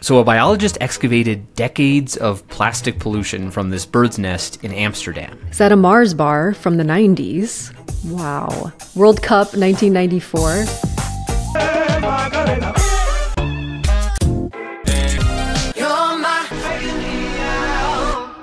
So, a biologist excavated decades of plastic pollution from this bird's nest in Amsterdam. Is that a Mars bar from the 90s? Wow. World Cup 1994.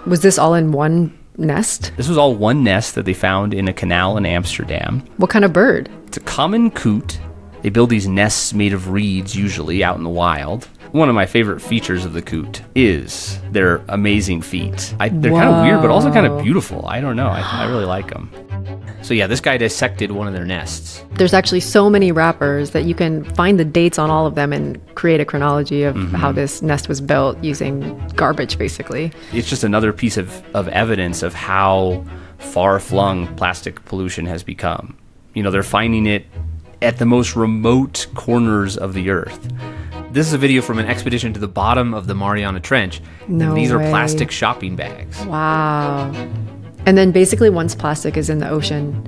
Was this all in one nest? This was all one nest that they found in a canal in Amsterdam. What kind of bird? It's a common coot. They build these nests made of reeds, usually out in the wild. One of my favorite features of the coot is their amazing feet. I, they're kind of weird, but also kind of beautiful. I don't know. I, I really like them. So, yeah, this guy dissected one of their nests. There's actually so many wrappers that you can find the dates on all of them and create a chronology of mm-hmm. how this nest was built using garbage, basically. It's just another piece of, of evidence of how far flung plastic pollution has become. You know, they're finding it at the most remote corners of the earth. This is a video from an expedition to the bottom of the Mariana Trench. No and these are plastic shopping bags. Wow. And then basically, once plastic is in the ocean,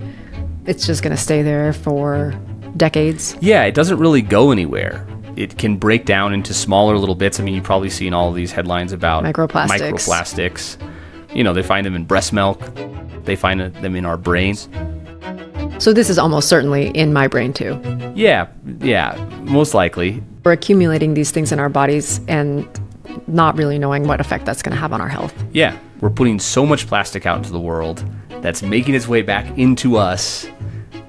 it's just going to stay there for decades. Yeah, it doesn't really go anywhere. It can break down into smaller little bits. I mean, you've probably seen all of these headlines about Microplastics. microplastics. You know, they find them in breast milk. They find them in our brains. So, this is almost certainly in my brain too. Yeah, yeah, most likely. We're accumulating these things in our bodies and not really knowing what effect that's going to have on our health. Yeah, we're putting so much plastic out into the world that's making its way back into us.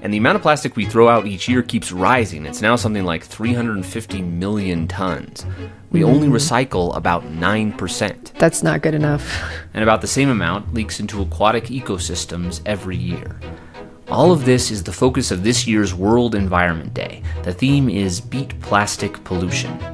And the amount of plastic we throw out each year keeps rising. It's now something like 350 million tons. We only mm-hmm. recycle about 9%. That's not good enough. and about the same amount leaks into aquatic ecosystems every year. All of this is the focus of this year's World Environment Day. The theme is Beat Plastic Pollution.